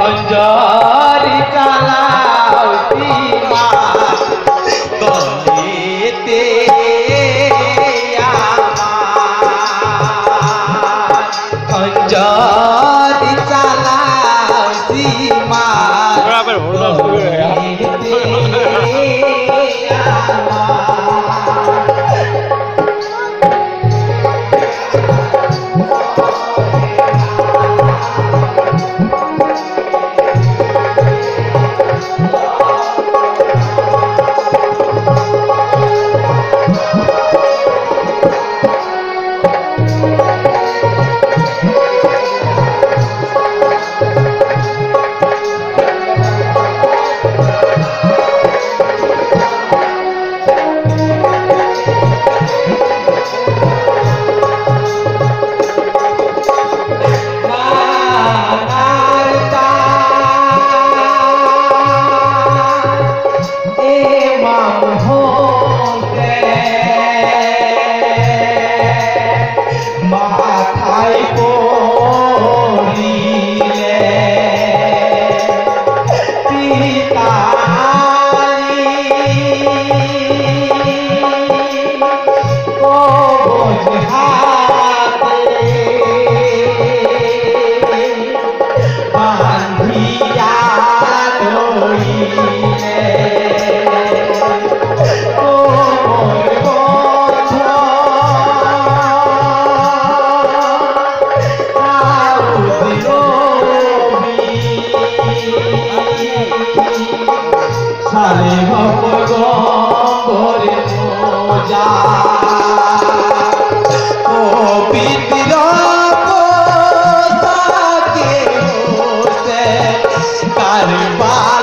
앉아 পিতারি সালে ভগরে মোজা। ও বিদ্র তাকে হোসে কারবালাতে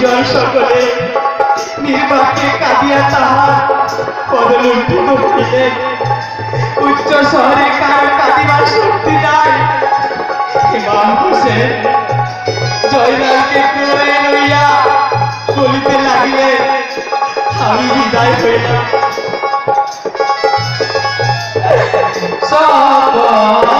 পরিজন সকলে নির্বাককে কাঁদিয়া তাহার পদলুণ্ঠিত হইলে। উচ্চ শহরে কারও কাঁদিবার শক্তি নাই। ইমাম হোসেন জয়নালকে কোলে লইয়া বলিতে লাগিলে আমি বিদায় হইলাম। সকলকে